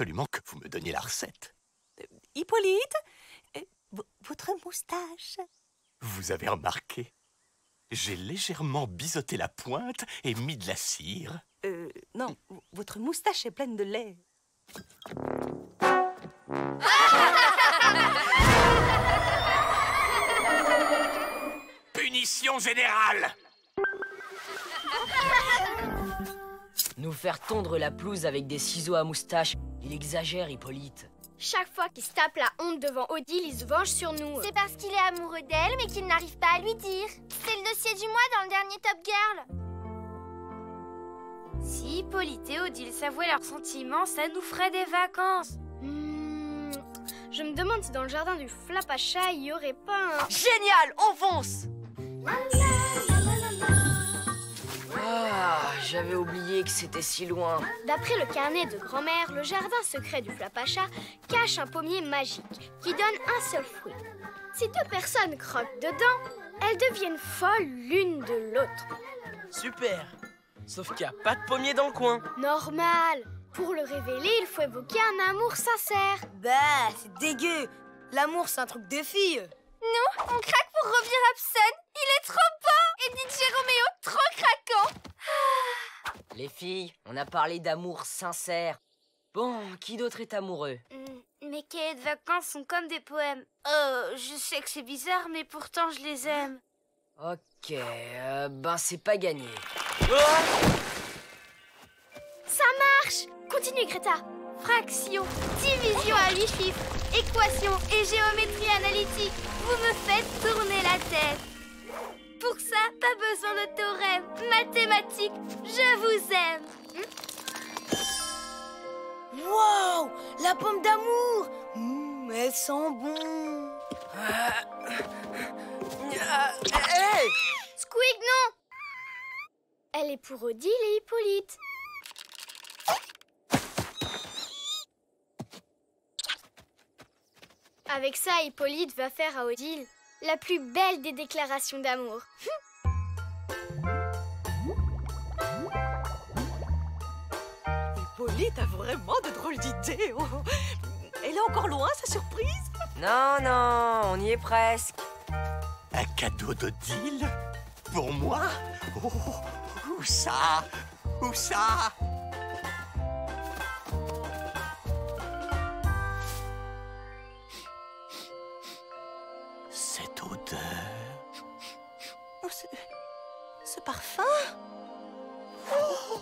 délicieux. Il faut absolument que vous me donniez la recette. Hippolyte euh, Votre moustache Vous avez remarqué J'ai légèrement biseauté la pointe et mis de la cire. Euh, non, votre moustache est pleine de lait. Punition générale Nous faire tondre la pelouse avec des ciseaux à moustache. Il exagère, Hippolyte. Chaque fois qu'il se tape la honte devant Odile, il se venge sur nous. C'est parce qu'il est amoureux d'elle, mais qu'il n'arrive pas à lui dire. C'est le dossier du mois dans le dernier Top Girl. Si Hippolyte et Odile s'avouaient leurs sentiments, ça nous ferait des vacances. Hmm, je me demande si dans le jardin du Flapacha, il y aurait pas un... Génial On fonce j'avais oublié que c'était si loin. D'après le carnet de grand-mère, le jardin secret du Flapacha cache un pommier magique qui donne un seul fruit. Si deux personnes croquent dedans, elles deviennent folles l'une de l'autre. Super Sauf qu'il n'y a pas de pommier dans le coin. Normal. Pour le révéler, il faut évoquer un amour sincère. Bah, c'est dégueu L'amour, c'est un truc de fille Nous, on craque pour revenir Hobson. Il est trop beau Et DJ Roméo, trop craquant. Les filles, on a parlé d'amour sincère. Bon, qui d'autre est amoureux? Hmm, Mes cahiers de vacances sont comme des poèmes. Euh, je sais que c'est bizarre, mais pourtant je les aime. Ok, euh, ben c'est pas gagné. Ça marche Continue, Greta. Fraction, division à 8 chiffres, équation et géométrie analytique. Vous me faites tourner la tête. Pour ça, pas besoin de théorème. Mathématiques, je vous aime. Wow La pomme d'amour Mmh, Elle sent bon Hey Squig, non Elle est pour Odile et Hippolyte. Avec ça, Hippolyte va faire à Odile la plus belle des déclarations d'amour. Hippolyte a vraiment de drôles d'idées oh. Elle est encore loin, sa surprise? Non, non, on y est presque. Un cadeau d'Odile? Pour moi? Oh, Où ça? Où ça? Ce... parfum? Ah,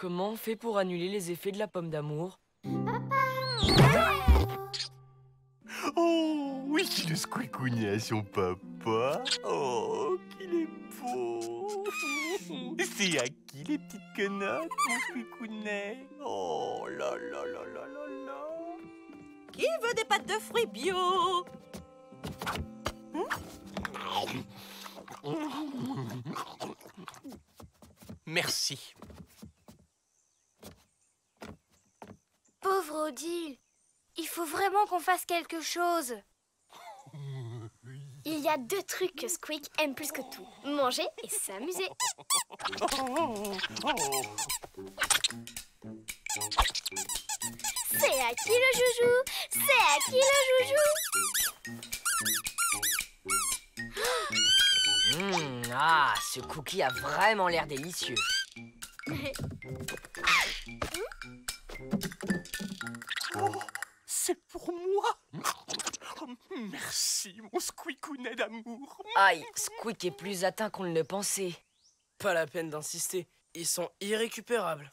comment on fait pour annuler les effets de la pomme d'amour Oh, oui, qu'il est squicouné à son papa. Oh, qu'il est beau. C'est à qui les petites quenottes, mon squicounet Oh là là là là là là. Qui veut des pâtes de fruits bio Merci. Pauvre Odile, il faut vraiment qu'on fasse quelque chose. Il y a deux trucs que Squeak aime plus que tout. Manger et s'amuser. C'est à qui le joujou? C'est à qui le joujou? Hmm, Ah, ce cookie a vraiment l'air délicieux. Merci, mon squeakounet d'amour. Aïe, Squeak est plus atteint qu'on ne le pensait. Pas la peine d'insister. Ils sont irrécupérables.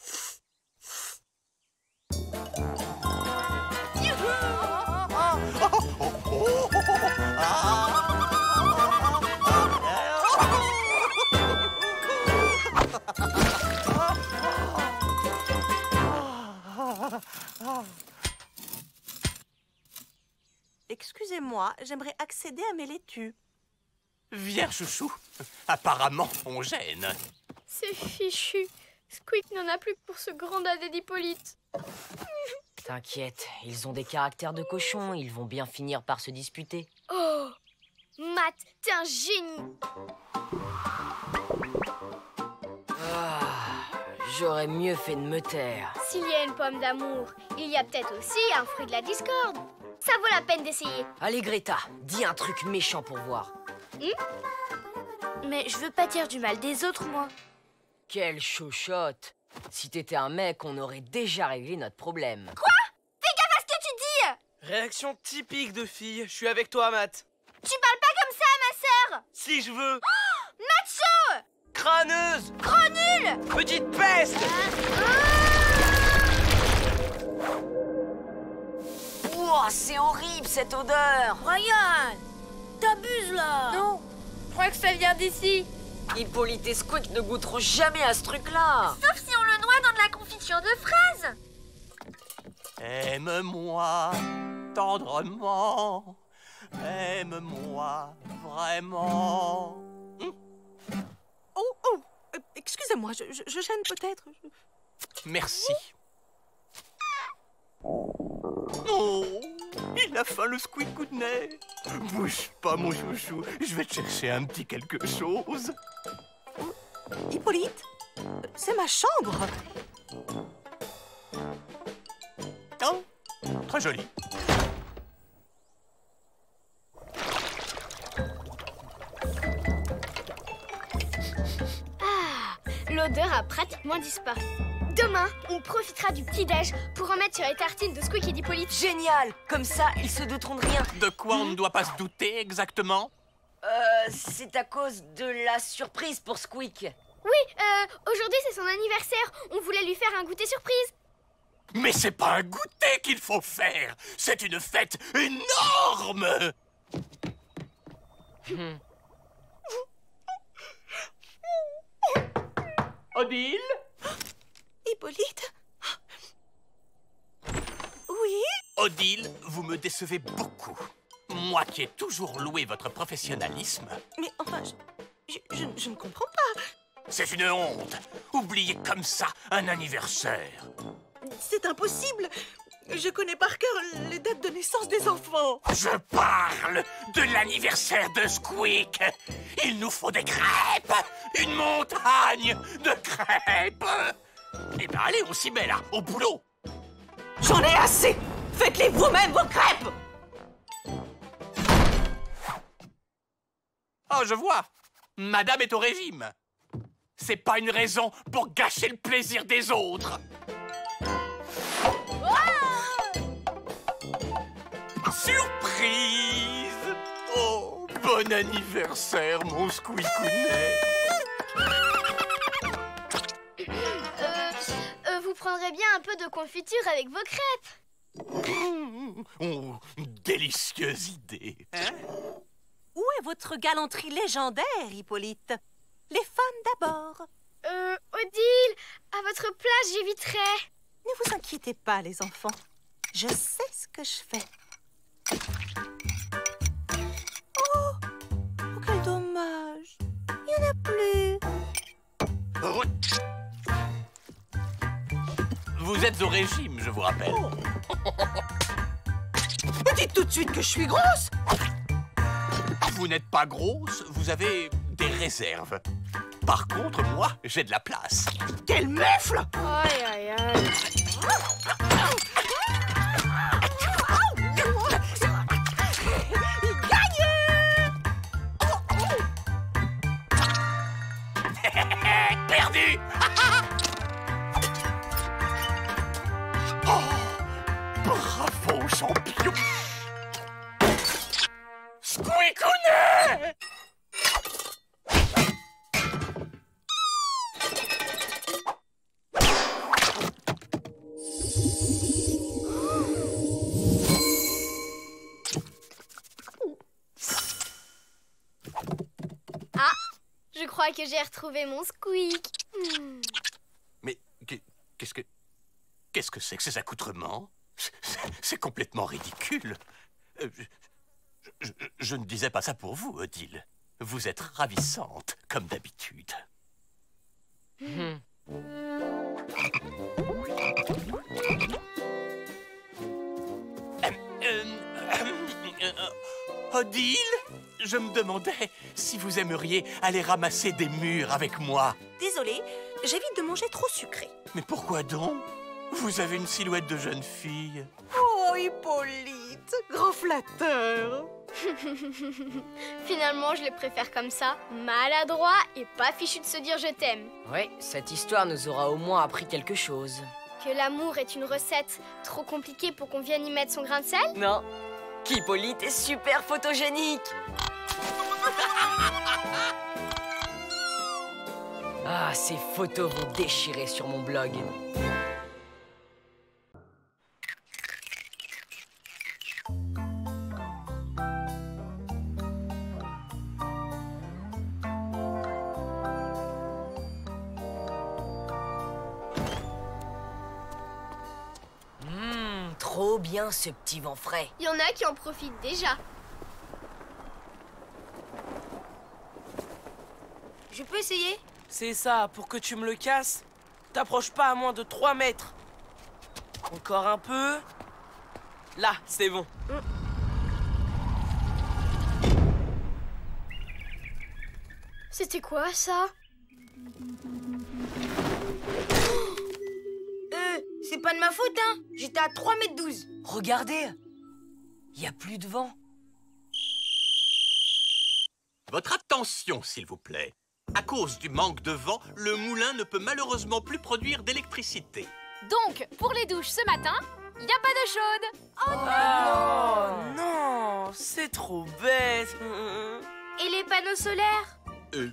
Excusez-moi, j'aimerais accéder à mes laitues. Viens, chouchou. Apparemment, on gêne. C'est fichu. Squeak n'en a plus que pour ce grand dadé d'Hippolyte. T'inquiète, ils ont des caractères de cochons, ils vont bien finir par se disputer. Oh Matt, t'es un génie Ah, J'aurais mieux fait de me taire. S'il y a une pomme d'amour, il y a peut-être aussi un fruit de la discorde. Ça vaut la peine d'essayer. Allez Greta, dis un truc méchant pour voir. Mais je veux pas dire du mal des autres, moi. Quelle chochotte Si t'étais un mec, on aurait déjà réglé notre problème. Réaction typique de fille. Je suis avec toi, Matt. Tu parles pas comme ça à ma sœur Si je veux. Matso Crâneuse Gros nul Petite peste Ouah, c'est horrible cette odeur Ryan T'abuses là Non, je crois que ça vient d'ici. Hippolyte et Squeak ne goûteront jamais à ce truc-là Sauf si on le noie dans de la confiture de fraises. Aime-moi tendrement. Aime-moi vraiment. Oh, oh, euh, excusez-moi, je, je- je gêne peut-être. Merci. Oh, il a faim le squeakounet. Bouge pas, mon chouchou. Je vais te chercher un petit quelque chose. Hippolyte, c'est ma chambre. Oh, très joli. L'odeur a pratiquement disparu. Demain, on profitera du petit-déj pour en mettre sur les tartines de Squeak et d'Hippolyte. Génial Comme ça, ils se douteront de rien. De quoi on ne doit pas se douter exactement? Euh, c'est à cause de la surprise pour Squeak. Oui, euh, aujourd'hui c'est son anniversaire. On voulait lui faire un goûter surprise. Mais c'est pas un goûter qu'il faut faire, c'est une fête énorme Odile? Hippolyte Oui Odile, vous me décevez beaucoup. Moi qui ai toujours loué votre professionnalisme, Mais enfin, je, je- je- je ne comprends pas. c'est une honte. Oublier comme ça un anniversaire. C'est impossible. Je connais par cœur les dates de naissance des enfants. Je parle de l'anniversaire de Squeak. Il nous faut des crêpes, une montagne de crêpes. Eh ben allez, on s'y met là, au boulot. J'en ai assez Faites-les vous-même, vos crêpes Oh, je vois. Madame est au régime. C'est pas une raison pour gâcher le plaisir des autres. Surprise Oh, bon anniversaire, mon squeakounet. Prendrez bien un peu de confiture avec vos crêpes. Oh, délicieuse idée. Où est votre galanterie légendaire, Hippolyte? Les femmes d'abord. Euh, Odile, à votre place, j'éviterai. Ne vous inquiétez pas, les enfants. Je sais ce que je fais. Oh, oh quel dommage. Il n'y en a plus. Vous êtes au régime, je vous rappelle. Me dites tout de suite que je suis grosse. Vous n'êtes pas grosse, vous avez des réserves. Par contre, moi, j'ai de la place. Quel mufle Aïe, aïe, aïe. Perdu que j'ai retrouvé mon squeak. Hmm. Mais qu'est- qu'est-ce que... Qu'est-ce que c'est que ces accoutrements C'est- complètement ridicule. Euh, Je, je- je ne disais pas ça pour vous, Odile. Vous êtes ravissante, comme d'habitude. Hmm. Euh, euh, euh, Odile Je me demandais si vous aimeriez aller ramasser des murs avec moi. Désolée, j'évite de manger trop sucré. Mais pourquoi donc? Vous avez une silhouette de jeune fille. Oh, Hippolyte, grand flatteur. Finalement, je les préfère comme ça, maladroit et pas fichu de se dire je t'aime. Ouais, cette histoire nous aura au moins appris quelque chose. Que l'amour est une recette trop compliquée pour qu'on vienne y mettre son grain de sel? Non Qu'Hippolyte est super photogénique Ah, ces photos vont déchirer sur mon blog. Mmh, trop bien ce petit vent frais. Il y en a qui en profitent déjà. Je peux essayer C'est ça, pour que tu me le casses, t'approches pas à moins de 3 mètres. Encore un peu. Là, c'est bon. C'était quoi ça Euh, c'est pas de ma faute, hein J'étais à 3 mètres 12. Regardez Il y a plus de vent. Votre attention, s'il vous plaît. À cause du manque de vent, le moulin ne peut malheureusement plus produire d'électricité. Donc, pour les douches ce matin, il n'y a pas d'eau chaude. Oh non, c'est trop bête. Et les panneaux solaires Euh,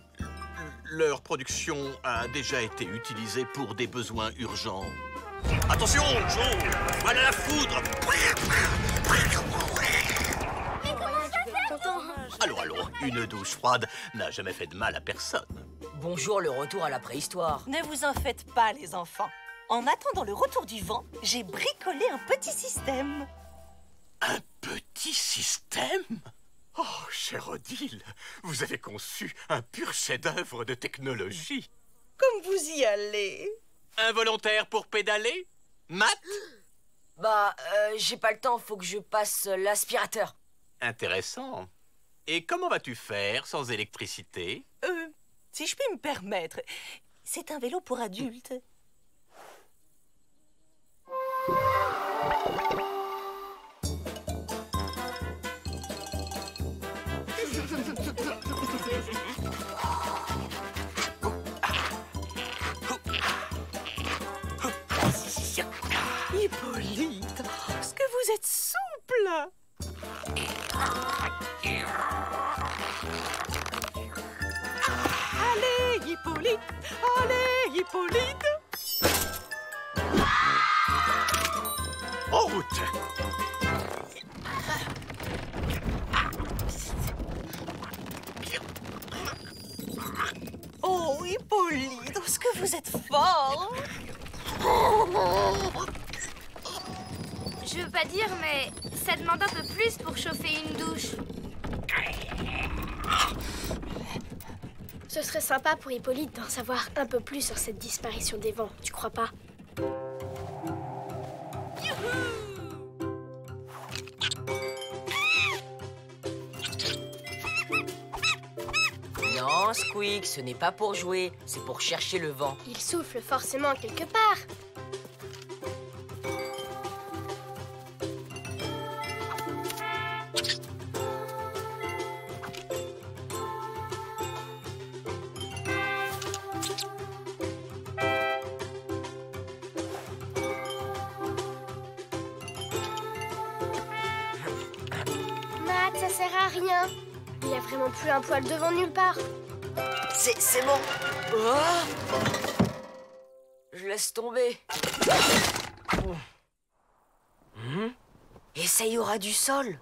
leur production a déjà été utilisée pour des besoins urgents. Attention, Joe Voilà la foudre Allons, allons, une douche froide n'a jamais fait de mal à personne. Bonjour le retour à la préhistoire. Ne vous en faites pas, les enfants. En attendant le retour du vent, j'ai bricolé un petit système. Un petit système? Oh, cher Odile, vous avez conçu un pur chef-d'œuvre de technologie. Comme vous y allez. Involontaire pour pédaler? Matt Bah, euh, j'ai pas le temps, faut que je passe l'aspirateur. Intéressant. Et comment vas-tu faire sans électricité? Euh, si je puis me permettre, c'est un vélo pour adultes. Hippolyte, est-ce que vous êtes souple? Allez, Hippolyte. Allez, Hippolyte. En route. Oh, Hippolyte, est-ce que vous êtes fort. Je veux pas dire, mais ça demande un peu plus pour chauffer une douche. Ce serait sympa pour Hippolyte d'en savoir un peu plus sur cette disparition des vents, tu crois pas? Non, Squeak, ce n'est pas pour jouer, c'est pour chercher le vent. Il souffle forcément quelque part. Sert à rien. Il y a vraiment plus un poil de vent nulle part. C'est, bon. Oh je laisse tomber. Oh. Hmm Essaye au ras du sol.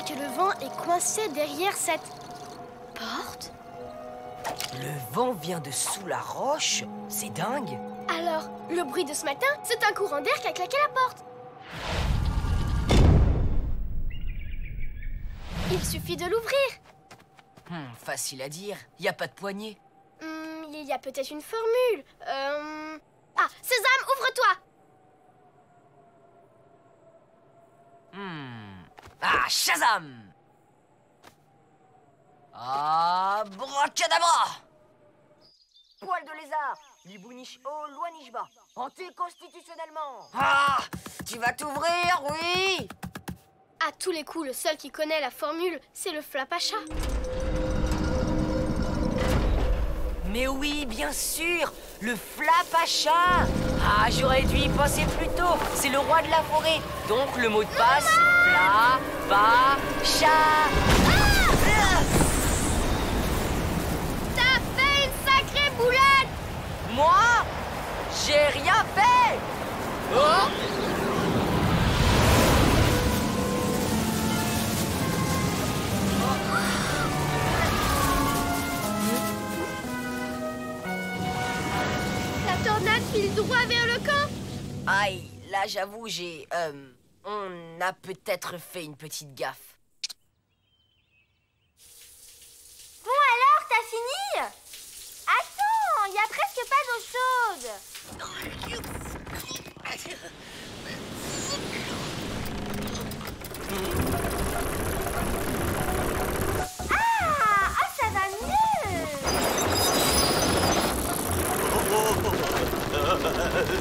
Dirait que le vent est coincé derrière cette porte. Le vent vient de sous la roche C'est dingue Alors, le bruit de ce matin, c'est un courant d'air qui a claqué la porte. Il suffit de l'ouvrir. Hmm, Facile à dire, y a pas de poignée. Hmm, il y a peut-être une formule. Euh... Ah, Sésame, ouvre-toi Hmm. Ah, Shazam! Ah, bracadabra Poil de lézard! Libouniche haut, loiniche bas Anticonstitutionnellement! Ah Tu vas t'ouvrir, oui! À tous les coups, le seul qui connaît la formule, c'est le flapacha. Mais oui, bien sûr Le flapacha Ah, j'aurais dû y penser plus tôt. C'est le roi de la forêt. Donc le mot de passe, flapacha T'as fait une sacrée boulette. Moi J'ai rien fait. Oh tornade file droit vers le camp? Aïe, là j'avoue, j'ai... euh, on a peut-être fait une petite gaffe. Bon alors, t'as fini? Attends, il y a presque pas d'eau chaude Te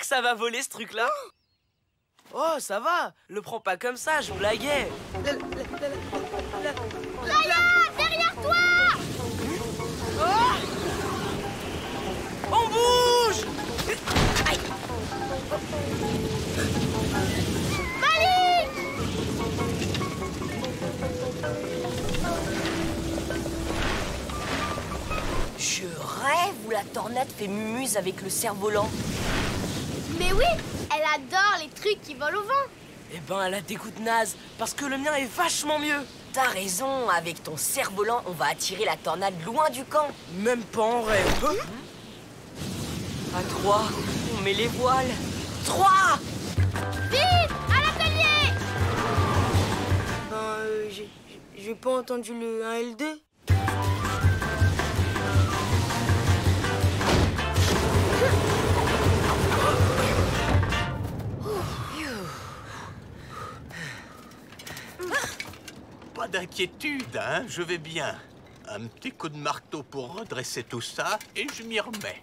que ça va voler ce truc-là Oh, ça va Le prends pas comme ça, je blaguais Derrière toi Oh On bouge Je rêve où la tornade fait mumuse avec le cerf-volant. Mais oui, elle adore les trucs qui volent au vent Eh ben, elle a des coups de naze, parce que le mien est vachement mieux T'as raison, avec ton cerf-volant, on va attirer la tornade loin du camp. Même pas en rêve À trois, on met les voiles. Trois Vite À l'atelier Ben, euh, j'ai- j'ai pas entendu le 1 et le 2. Pas d'inquiétude, hein, je vais bien. Un petit coup de marteau pour redresser tout ça et je m'y remets.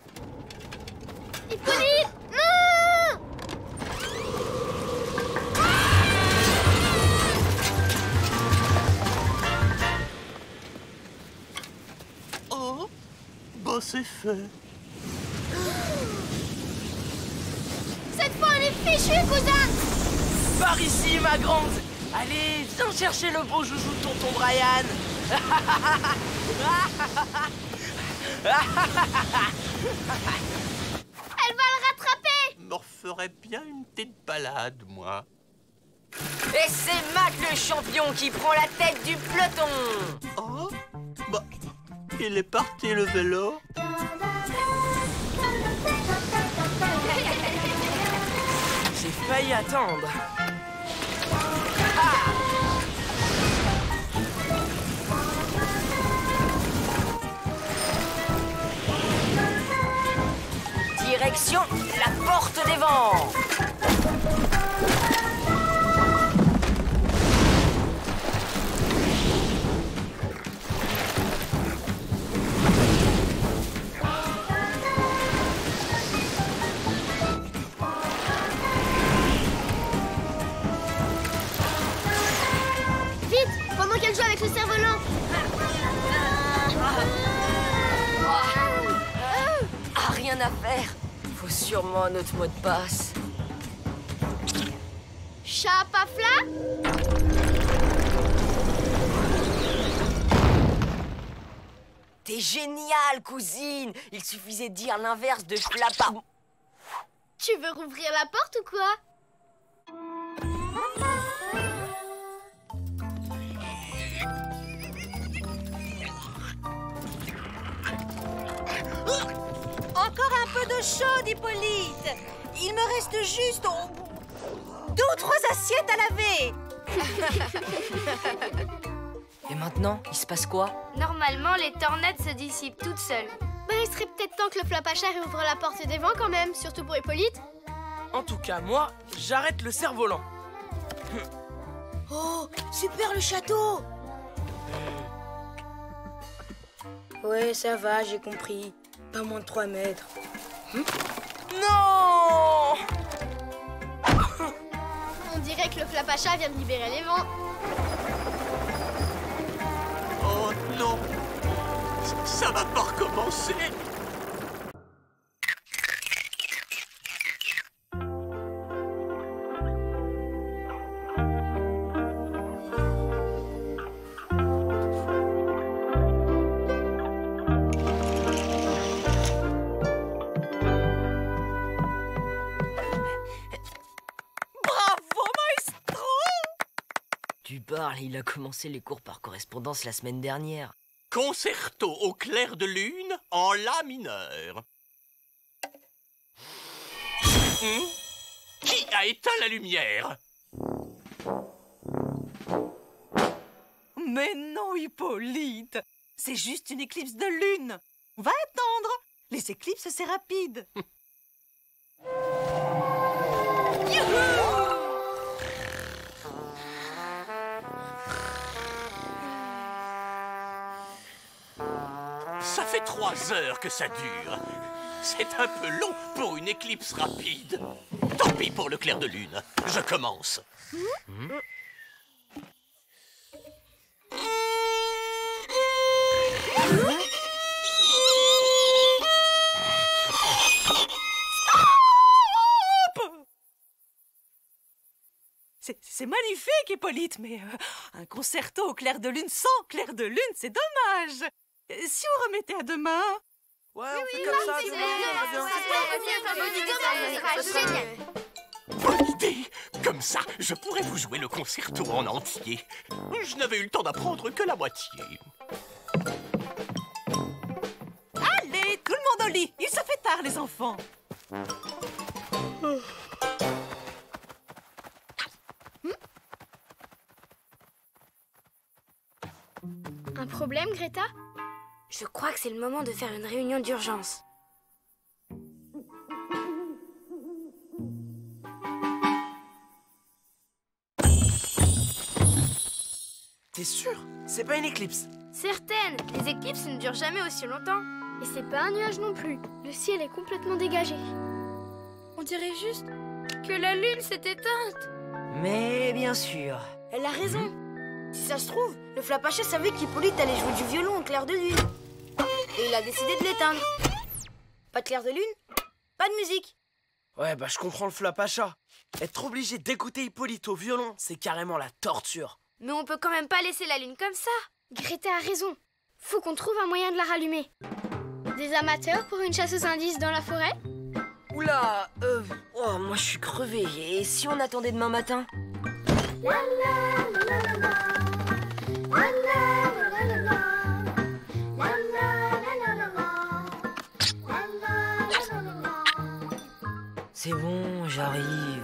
Hippolyte Non Oh, bah c'est fait. Cette fois, on est fichu, cousin Par ici, ma grande Allez, viens chercher le beau joujou de tonton Brian Elle va le rattraper Me referais bien une petite balade, moi. Et c'est Mac le champion qui prend la tête du peloton Oh Bah, il est parti le vélo. J'ai failli attendre. La porte des vents sûrement un autre mot de passe. Chapafla T'es génial, cousine. Il suffisait de dire l'inverse de flapa... Tu veux rouvrir la porte ou quoi? Encore un peu d'eau chaude, Hippolyte. Il me reste juste oh, deux ou trois assiettes à laver. Et maintenant, il se passe quoi? Normalement, les tornades se dissipent toutes seules. Bah, il serait peut-être temps que le flapacha réouvre la porte des vents quand même, surtout pour Hippolyte. En tout cas, moi, j'arrête le cerf-volant. Oh, super le château Ouais, ça va, j'ai compris. Pas moins de 3 mètres. Non On dirait que le flapacha vient de libérer les vents. Oh non Ça va pas recommencer a commencé les cours par correspondance la semaine dernière. Concerto au clair de lune en La mineur. Hmm? Qui a éteint la lumière? Mais non, Hippolyte. C'est juste une éclipse de lune. Va attendre. Les éclipses, c'est rapide. trois heures que ça dure. C'est un peu long pour une éclipse rapide. Tant pis pour le clair de lune. Je commence. C'est magnifique, Hippolyte, mais euh, un concerto au clair de lune sans clair de lune, c'est dommage. Euh, Si on remettait à demain, Ouais, on fait comme ça. Génial. Bonne idée Comme ça, je pourrais vous jouer le concerto en entier. Je n'avais eu le temps d'apprendre que la moitié. allez, tout le monde au lit. Il se fait tard, les enfants. Un problème, Greta? Je crois que c'est le moment de faire une réunion d'urgence. T'es sûr? C'est pas une éclipse Certaines Les éclipses ne durent jamais aussi longtemps. Et c'est pas un nuage non plus. Le ciel est complètement dégagé. On dirait juste que la lune s'est éteinte. Mais bien sûr. Elle a raison. Si ça se trouve, le flapacha savait qu'Hippolyte allait jouer du violon au clair de lune. Et il a décidé de l'éteindre. Pas de clair de lune, pas de musique. Ouais, bah je comprends le flapacha. Être obligé d'écouter Hippolyte au violon, c'est carrément la torture. Mais on peut quand même pas laisser la lune comme ça. Greta a raison. Faut qu'on trouve un moyen de la rallumer. Des amateurs pour une chasse aux indices dans la forêt? Oula, euh, oh, moi je suis crevé. Et si on attendait demain matin? J'arrive.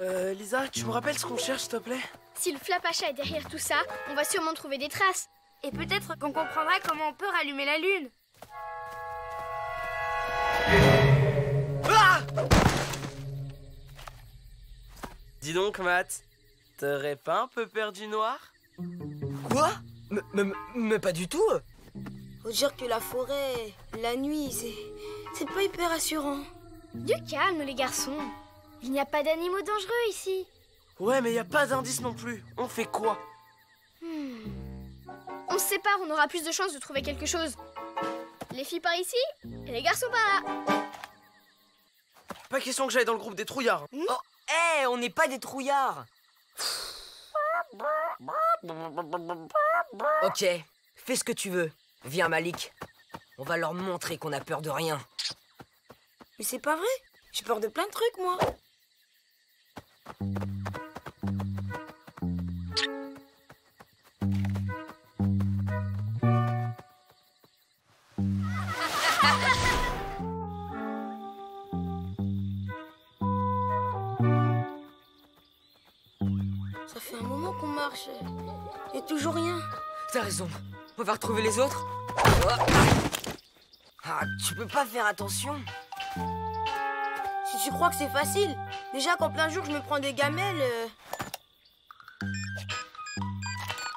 Euh, Lisa, tu me rappelles ce qu'on cherche, s'il te plaît? Si le flapacha est derrière tout ça, on va sûrement trouver des traces. Et peut-être qu'on comprendra comment on peut rallumer la lune. Ah Dis donc, Matt, t'aurais pas un peu peur du noir? Quoi? Mais, mais- mais pas du tout Faut dire que la forêt, la nuit, c'est. C'est pas hyper rassurant. Du calme, les garçons. Il n'y a pas d'animaux dangereux ici. Ouais, mais y a pas d'indice non plus. On fait quoi? On se sépare, on aura plus de chances de trouver quelque chose. Les filles par ici et les garçons par là. Pas question que j'aille dans le groupe des trouillards. Oh, hé, on n'est pas des trouillards Ok, fais ce que tu veux. Viens, Malik. On va leur montrer qu'on a peur de rien. Mais c'est pas vrai. J'ai peur de plein de trucs, moi. Marche. A toujours rien. T'as raison. On va retrouver les autres. Oh. Ah, tu peux pas faire attention. Si tu crois que c'est facile, déjà qu'en plein jour je me prends des gamelles. euh,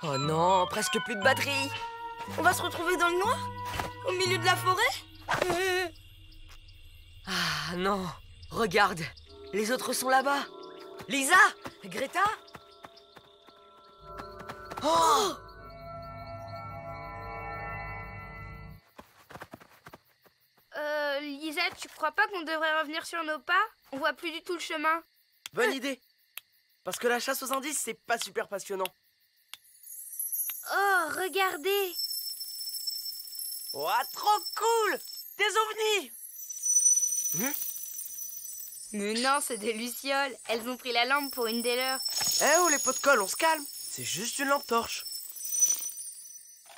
Oh non, presque plus de batterie. On va se retrouver dans le noir? Au milieu de la forêt? Euh, Ah non, regarde, les autres sont là-bas. Lisa? Greta? Oh Euh, Lisa, tu crois pas qu'on devrait revenir sur nos pas? On voit plus du tout le chemin. Bonne idée. Parce que la chasse aux indices, c'est pas super passionnant. Oh, regardez Ouah, trop cool Des ovnis Mais non, c'est des lucioles. Elles ont pris la lampe pour une des leurs. Eh oh, les pots de colle, on se calme. C'est juste une lampe torche.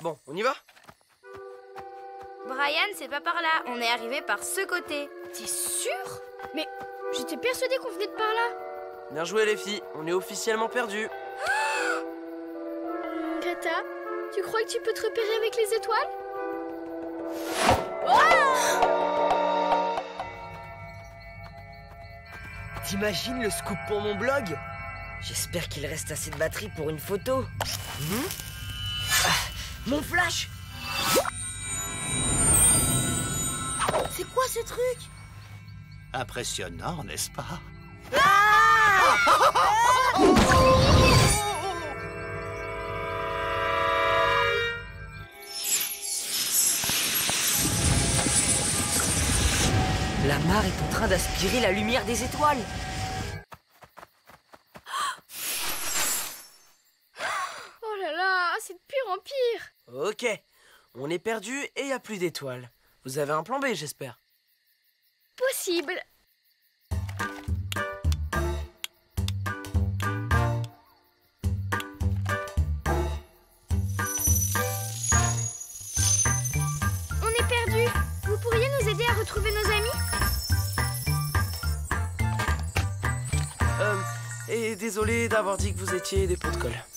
Bon, on y va? Brian, c'est pas par là. On est arrivé par ce côté. T'es sûr? Mais j'étais persuadée qu'on venait de par là. Bien joué les filles, on est officiellement perdus. Greta, tu crois que tu peux te repérer avec les étoiles? T'imagines le scoop pour mon blog? J'espère qu'il reste assez de batterie pour une photo. Hmm Ah, mon flash C'est quoi ce truc Impressionnant, n'est-ce pas La mare est en train d'aspirer la lumière des étoiles. Oh là là, c'est de pire en pire. Ok, on est perdus et y a plus d'étoiles. Vous avez un plan B, j'espère. Possible. On est perdu. Vous pourriez nous aider à retrouver nos amis? Euh, et désolé d'avoir dit que vous étiez des pots de colle.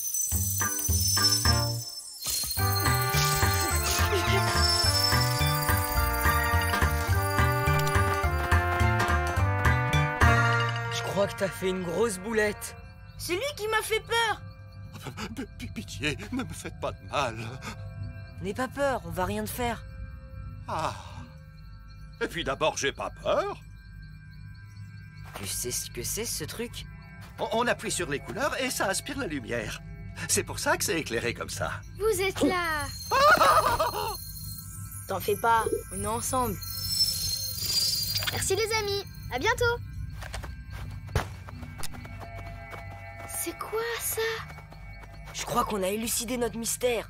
Crois que t'as fait une grosse boulette. C'est lui qui m'a fait peur P- p- Pitié, ne me faites pas de mal. N'aie pas peur, on va rien te faire. Ah. Et puis d'abord, j'ai pas peur. Tu sais ce que c'est ce truc? On, on appuie sur les couleurs et ça aspire la lumière. C'est pour ça que c'est éclairé comme ça. Vous êtes là. T'en fais pas, on est ensemble. Merci les amis. À bientôt. C'est quoi ça? Je crois qu'on a élucidé notre mystère.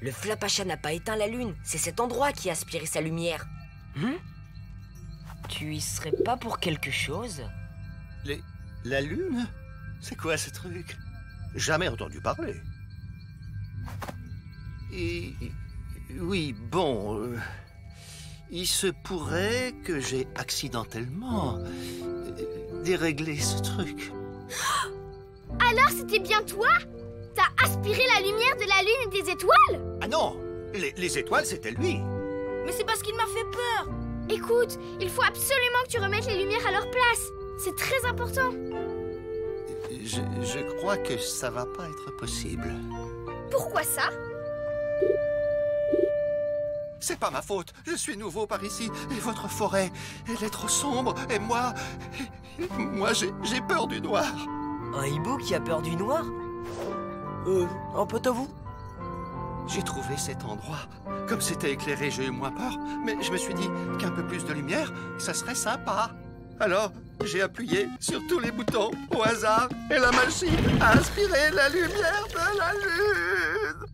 Le Flapacha n'a pas éteint la lune, c'est cet endroit qui a aspiré sa lumière. Hmm? Tu y serais pas pour quelque chose? Les... La lune? C'est quoi ce truc? Jamais entendu parler. Et... Oui, bon... euh, il se pourrait que j'ai accidentellement euh, déréglé ce truc. Alors c'était bien toi? T'as aspiré la lumière de la lune et des étoiles? Ah non Les, les étoiles, c'était lui. Mais c'est parce qu'il m'a fait peur. Écoute, il faut absolument que tu remettes les lumières à leur place. C'est très important. Je, je crois que ça va pas être possible. Pourquoi ça? C'est pas ma faute. Je suis nouveau par ici. Et votre forêt, elle est trop sombre. Et moi... Moi, j'ai j'ai peur du noir. Un hibou qui a peur du noir Euh, un pote à vous J'ai trouvé cet endroit. Comme c'était éclairé, j'ai eu moins peur. Mais je me suis dit qu'un peu plus de lumière, ça serait sympa. Alors, j'ai appuyé sur tous les boutons au hasard. Et la machine a aspiré la lumière de la lune.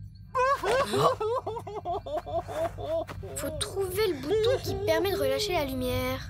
Faut trouver le bouton qui permet de relâcher la lumière.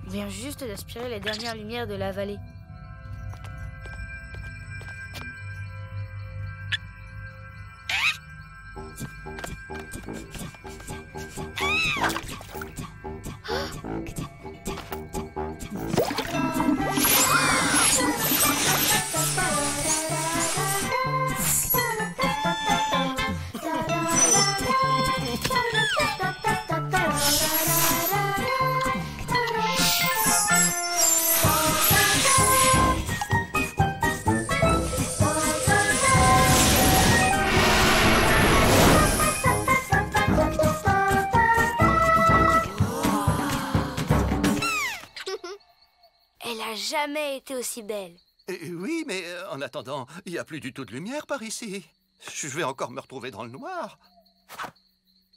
Vient juste d'aspirer les dernières lumières de la vallée. Jamais été aussi belle. Euh, oui, mais euh, en attendant, il n'y a plus du tout de lumière par ici. Je vais encore me retrouver dans le noir.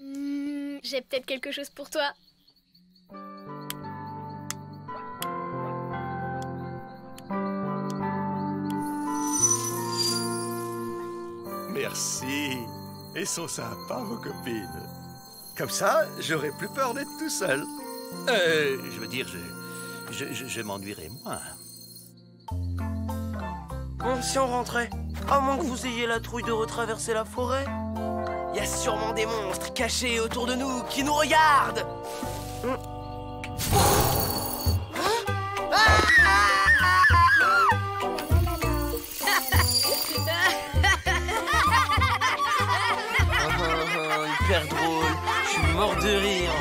Hmm, J'ai peut-être quelque chose pour toi. Merci. Elles sont sympas, vos copines. Comme ça, j'aurai plus peur d'être tout seul. Euh, je veux dire, je, je, je- je m'ennuierai moins. Bon, si on rentrait, à moins que vous ayez la trouille de retraverser la forêt, il y a sûrement des monstres cachés autour de nous qui nous regardent. Ah, ah, ah, hyper drôle. Je suis mort de rire.